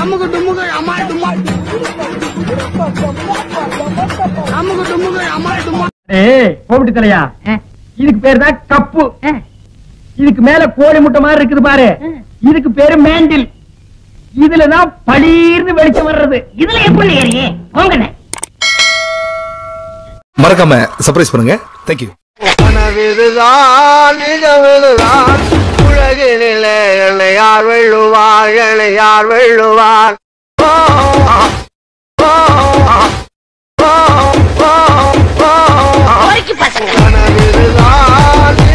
அமுகு டுமுகு அமால் டுமால் அமுகு டுமுகு அமால் டுமால் ஏய் கோபிட்டு தலையா? இதுக்கு பேரு தான் கப்பு. இதுக்கு மேல கோழி முட்டை மாதிரி இருக்குது பாரு. இதுக்கு பேரு மேண்டில். இதுலதான் பளீர்னு வெளிச்சம் வர்றது. இதுல எப்படி ஏறியே? போங்கண்ணே மறக்காம சர்ப்ரைஸ் பண்ணுங்க. தேங்க்யூ கனவிதுதான் நிஜமிதுதான் உலகினிலே என்னை யார் வெல்லுவார்? என்னை யார். பொறுக்கி பசங்க. கனவிது